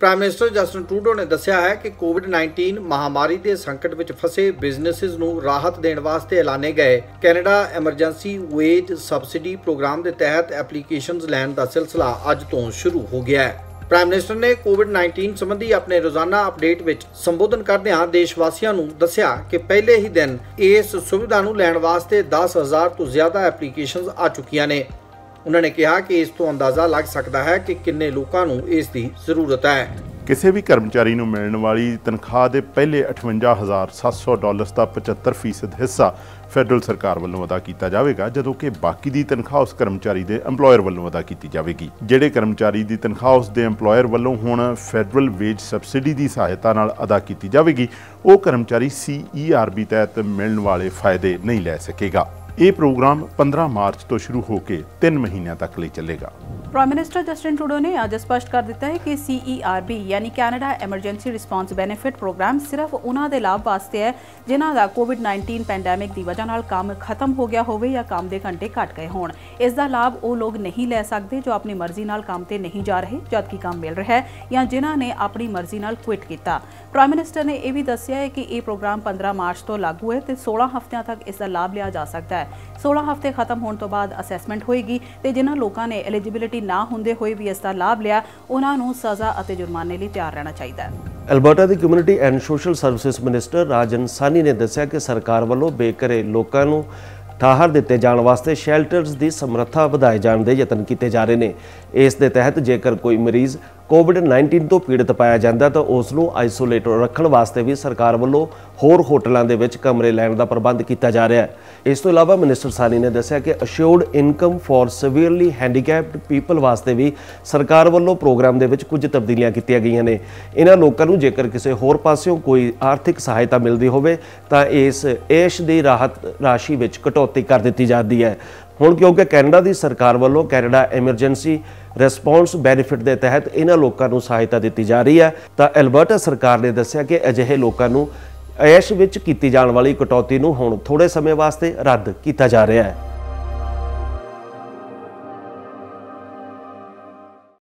Prime minister Justin Trudeau ਨੇ ਦੱਸਿਆ ਹੈ ਕਿ ਕੋਵਿਡ-19 ਮਹਾਮਾਰੀ ਦੇ ਸੰਕਟ ਵਿੱਚ ਫਸੇ ਬਿਜ਼ਨੈਸਿਸ ਨੂੰ ਰਾਹਤ ਦੇਣ ਵਾਸਤੇ ਐਲਾਨੇ ਗਏ। Canada emergency wage subsidy program ਦੇ ਤਹਿਤ ਐਪਲੀਕੇਸ਼ਨਸ ਲੈਣ ਦਾ ਸਿਲਸਿਲਾ ਅੱਜ ਤੋਂ ਸ਼ੁਰੂ ਹੋ ਗਿਆ ਹੈ। ਪ੍ਰਾਈਮ ਮਿਨਿਸਟਰ ਨੇ ਕੋਵਿਡ-19 ਸੰਬੰਧੀ ਆਪਣੇ ਰੋਜ਼ਾਨਾ ਅਪਡੇਟ ਵਿੱਚ ਸੰਬੋਧਨ ਕਰਦਿਆਂ ਦੇਸ਼ ਵਾਸੀਆਂ ਨੂੰ ਦੱਸਿਆ ਕਿ ਪਹਿਲੇ ਹੀ ਦਿਨ ਇਸ ਸੁਵਿਧਾ ਨੂੰ ਲੈਣ ਵਾਸਤੇ 10000 ਤੋਂ ਜ਼ਿਆਦਾ ਐਪਲੀਕੇਸ਼ਨਸ ਆ ਚੁੱਕੀਆਂ ਨੇ। ਉਹਨਾਂ ਨੇ ਕਿਹਾ ਕਿ ਇਸ ਤੋਂ ਅੰਦਾਜ਼ਾ ਲੱਗ ਸਕਦਾ ਹੈ ਕਿ ਕਿੰਨੇ ਲੋਕਾਂ ਨੂੰ ਇਸ ਦੀ ਜ਼ਰੂਰਤ ਹੈ। ਕਿਸੇ ਵੀ ਕਰਮਚਾਰੀ ਨੂੰ ਮਿਲਣ ਵਾਲੀ ਤਨਖਾਹ ਦੇ ਪਹਿਲੇ 58700 ਡਾਲਰਸ ਦਾ 75% ਹਿੱਸਾ ਫੈਡਰਲ ਸਰਕਾਰ ਵੱਲੋਂ ਅਦਾ ਕੀਤਾ ਜਾਵੇਗਾ, ਜਦੋਂ ਕਿ ਬਾਕੀ ਦੀ ਤਨਖਾਹ ਉਸ ਕਰਮਚਾਰੀ ਦੇ EMPLOYER ਵੱਲੋਂ ਅਦਾ ਕੀਤੀ ਜਾਵੇਗੀ। ਜਿਹੜੇ ਕਰਮਚਾਰੀ ਦੀ ਤਨਖਾਹ ਉਸ ਦੇ EMPLOYER ਵੱਲੋਂ ਹੁਣ ਫੈਡਰਲ ਵੇਜ ਸਬਸਿਡੀ ਦੀ ਸਹਾਇਤਾ ਨਾਲ ਅਦਾ ਕੀਤੀ ਜਾਵੇਗੀ, ਉਹ ਕਰਮਚਾਰੀ CERB ਤਹਿਤ ਮਿਲਣ ਵਾਲੇ ਫਾਇਦੇ ਨਹੀਂ ਲੈ ਸਕੇਗਾ। ਇਹ ਪ੍ਰੋਗਰਾਮ 15 ਮਾਰਚ ਤੋਂ ਸ਼ੁਰੂ ਹੋ ਕੇ 3 ਮਹੀਨਿਆਂ ਤੱਕ ਲਈ ਚੱਲੇਗਾ। ਪ੍ਰਾਈਮ ਮਿਨਿਸਟਰ ਜਸਟਿਨ ਟਰੂਡੋ ਨੇ ਅੱਜ ਸਪਸ਼ਟ ਕਰ ਦਿੱਤਾ ਹੈ ਕਿ CERB ਯਾਨੀ Canada emergency response benefit programme ਸਿਰਫ ਉਹਨਾਂ ਦੇ ਲਾਭ ਵਾਸਤੇ ਹੈ ਜਿਨ੍ਹਾਂ ਦਾ ਕੋਵਿਡ-19 ਪੈਂਡੈਮਿਕ ਦੀ ਵਜ੍ਹਾ ਨਾਲ ਕੰਮ ਖਤਮ ਹੋ ਗਿਆ ਹੋਵੇ ਜਾਂ ਕੰਮ ਦੇ ਘੰਟੇ ਘਟ ਗਏ ਹੋਣ। ਇਸ ਦਾ ਲਾਭ ਉਹ ਲੋਕ ਨਹੀਂ ਲੈ ਸਕਦੇ ਜੋ ਆਪਣੀ ਮਰਜ਼ੀ ਨਾਲ ਕੰਮ ਤੇ ਨਹੀਂ ਜਾ ਰਹੇ, ਜਦਕਿ ਕੰਮ ਮਿਲ ਰਿਹਾ ਹੈ ਜਾਂ ਜਿਨ੍ਹਾਂ ਨੇ ਆਪਣੀ ਮਰਜ਼ੀ ਨਾਲ ਕੁਇਟ ਕੀਤਾ। ਪ੍ਰਾਈਮ ਮਿਨਿਸਟਰ ਨੇ ਇਹ ਵੀ ਦੱਸਿਆ ਹੈ ਕਿ ਇਹ ਪ੍ਰੋਗਰਾਮ 15 ਮਾਰਚ ਤੋਂ ਲਾਗੂ ਹੈ ਤੇ 16 ਹਫ਼ਤਿਆਂ ਤੱਕ ਇਸ ਦਾ ਲਾਭ ਲਿਆ ਜਾ ਸਕਦਾ ਹੈ। 16 ਹਫ਼ਤੇ ਖਤਮ ਹੋਣ ਤੋਂ ਬਾਅਦ ਅਸੈਸਮੈਂਟ ਹੋਏਗੀ ਤੇ ਜਿਨ੍ਹਾਂ ਲੋਕਾਂ ਨੇ ਐਲੀਜੀਬਿਲਿਟੀ ਨਾ ਹੁੰਦੇ ਹੋਏ ਵੀ ਇਸ ਦਾ ਲਾਭ ਲਿਆ, ਉਹਨਾਂ ਨੂੰ ਸਜ਼ਾ ਅਤੇ ਜੁਰਮਾਨੇ ਲਈ ਤਿਆਰ ਰਹਿਣਾ ਚਾਹੀਦਾ ਹੈ। Alberta the community and social services minister Rajan Sawhney ਨੇ ਦੱਸਿਆ ਕਿ ਸਰਕਾਰ ਵੱਲੋਂ ਬੇਘਰੇ ਲੋਕਾਂ ਨੂੰ ਠਾਹਰ ਦਿੱਤੇ ਜਾਣ ਵਾਸਤੇ ਸ਼ੈਲਟਰਸ ਦੀ ਸਮਰੱਥਾ ਵਧਾਏ ਜਾਣ ਦੇ ਯਤਨ ਕੀਤੇ ਜਾ ਰਹੇ ਨੇ। ਇਸ ਦੇ ਤਹਿਤ ਜੇਕਰ ਕੋਈ ਮਰੀਜ਼ ਕੋਵਿਡ-19 ਤੋਂ ਪੀੜਤ ਪਾਇਆ ਜਾਂਦਾ ਤਾਂ ਉਸ ਨੂੰ ਆਈਸੋਲੇਟ ਰੱਖਣ ਵਾਸਤੇ ਵੀ ਸਰਕਾਰ ਵੱਲੋਂ ਹੋਰ ਹੋਟਲਾਂ ਦੇ ਵਿੱਚ ਕਮਰੇ ਲੈਣ ਦਾ ਪ੍ਰਬੰਧ ਕੀਤਾ ਜਾ ਰਿਹਾ ਹੈ। ਇਸ ਤੋਂ ਇਲਾਵਾ ਮਿਨਿਸਟਰ ਸਾਨੀ ਨੇ ਦੱਸਿਆ ਕਿ assured income for severely handicapped people ਵਾਸਤੇ ਵੀ ਸਰਕਾਰ ਵੱਲੋਂ ਪ੍ਰੋਗਰਾਮ ਦੇ ਵਿੱਚ ਕੁਝ ਤਬਦੀਲੀਆਂ ਕੀਤੀਆਂ ਗਈਆਂ ਨੇ। ਇਹਨਾਂ ਲੋਕਾਂ ਨੂੰ ਜੇਕਰ ਕਿਸੇ ਹੋਰ ਪਾਸਿਓਂ ਕੋਈ ਆਰਥਿਕ ਸਹਾਇਤਾ ਮਿਲਦੀ ਹੋਵੇ ਤਾਂ ਇਸ ਏਸ਼ ਦੀ ਰਾਹਤ ਰਾਸ਼ੀ ਵਿੱਚ ਕਟੌਤੀ ਕਰ ਦਿੱਤੀ ਜਾਂਦੀ ਹੈ। ਹੁਣ ਕਿਉਂਕਿ ਕੈਨੇਡਾ ਦੀ ਸਰਕਾਰ ਵੱਲੋਂ ਕੈਨੇਡਾ ਐਮਰਜੈਂਸੀ ਰਿਸਪੌਂਸ ਬੈਨੀਫਿਟ ਦੇ ਤਹਿਤ ਇਹਨਾਂ ਲੋਕਾਂ ਨੂੰ ਸਹਾਇਤਾ ਦਿੱਤੀ ਜਾ ਰਹੀ ਹੈ, ਤਾਂ ਐਲਬਰਟਾ ਸਰਕਾਰ ਨੇ ਦੱਸਿਆ ਕਿ ਅਜਿਹੇ ਲੋਕਾਂ ਨੂੰ ਐਸ਼ ਵਿੱਚ ਕੀਤੀ ਜਾਣ ਵਾਲੀ ਕਟੌਤੀ ਨੂੰ ਹੁਣ ਥੋੜੇ ਸਮੇਂ ਵਾਸਤੇ ਰੱਦ ਕੀਤਾ ਜਾ ਰਿਹਾ ਹੈ।